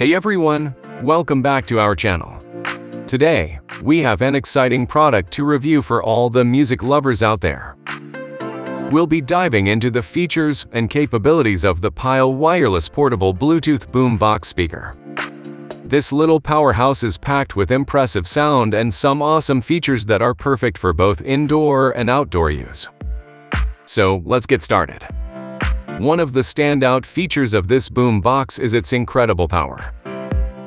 Hey everyone, welcome back to our channel. Today, we have an exciting product to review for all the music lovers out there. We'll be diving into the features and capabilities of the Pyle Wireless Portable Bluetooth Boombox Speaker. This little powerhouse is packed with impressive sound and some awesome features that are perfect for both indoor and outdoor use. So, let's get started. One of the standout features of this boom box is its incredible power.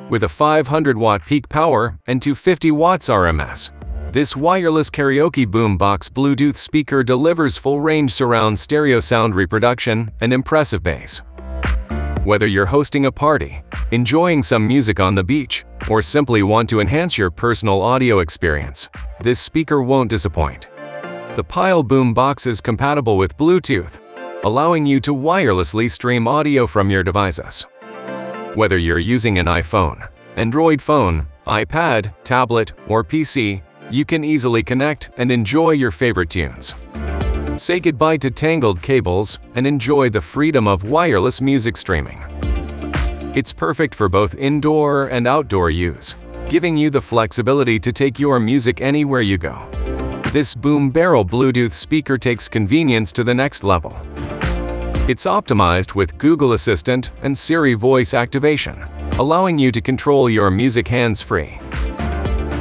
With a 500 watt peak power and 250 watts RMS, this wireless karaoke boombox Bluetooth speaker delivers full-range surround stereo sound reproduction and impressive bass. Whether you're hosting a party, enjoying some music on the beach, or simply want to enhance your personal audio experience, this speaker won't disappoint. The Pyle Boombox is compatible with Bluetooth, allowing you to wirelessly stream audio from your devices. Whether you're using an iPhone, Android phone, iPad, tablet, or PC, you can easily connect and enjoy your favorite tunes. Say goodbye to tangled cables and enjoy the freedom of wireless music streaming. It's perfect for both indoor and outdoor use, giving you the flexibility to take your music anywhere you go. This Boom Barrel Bluetooth speaker takes convenience to the next level. It's optimized with Google Assistant and Siri voice activation, allowing you to control your music hands-free.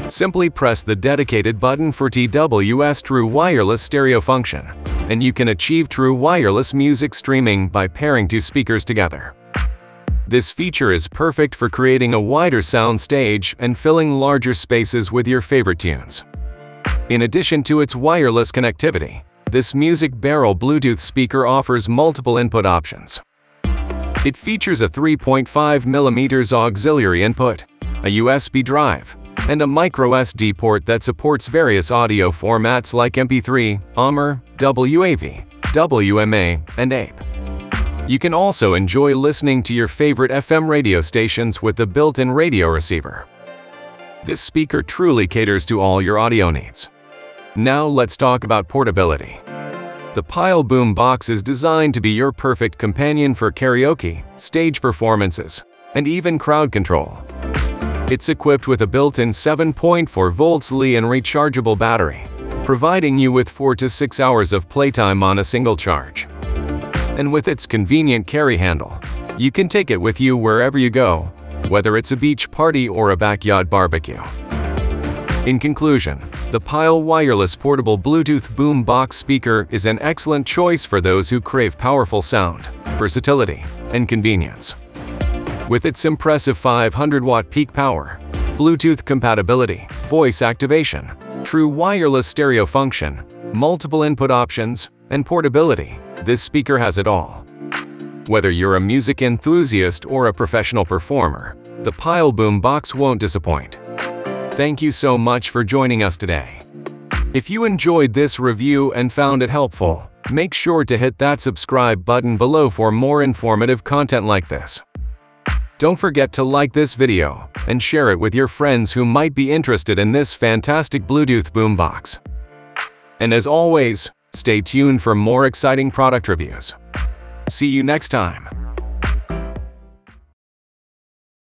Simply press the dedicated button for TWS True Wireless Stereo function, and you can achieve true wireless music streaming by pairing two speakers together. This feature is perfect for creating a wider sound stage and filling larger spaces with your favorite tunes. In addition to its wireless connectivity, this Music Barrel Bluetooth speaker offers multiple input options. It features a 3.5mm auxiliary input, a USB drive, and a microSD port that supports various audio formats like MP3, AMR, WAV, WMA, and APE. You can also enjoy listening to your favorite FM radio stations with the built-in radio receiver. This speaker truly caters to all your audio needs. Now let's talk about portability. The Pyle Boom Box is designed to be your perfect companion for karaoke, stage performances, and even crowd control. It's equipped with a built-in 7.4 volts Li-ion rechargeable battery, providing you with 4 to 6 hours of playtime on a single charge. And with its convenient carry handle, you can take it with you wherever you go, whether it's a beach party or a backyard barbecue. In conclusion, the Pyle Wireless Portable Bluetooth Boom Box Speaker is an excellent choice for those who crave powerful sound, versatility, and convenience. With its impressive 500-watt peak power, Bluetooth compatibility, voice activation, true wireless stereo function, multiple input options, and portability, this speaker has it all. Whether you're a music enthusiast or a professional performer, the Pyle Boom Box won't disappoint. Thank you so much for joining us today. If you enjoyed this review and found it helpful, make sure to hit that subscribe button below for more informative content like this. Don't forget to like this video and share it with your friends who might be interested in this fantastic Bluetooth boombox. And as always, stay tuned for more exciting product reviews. See you next time.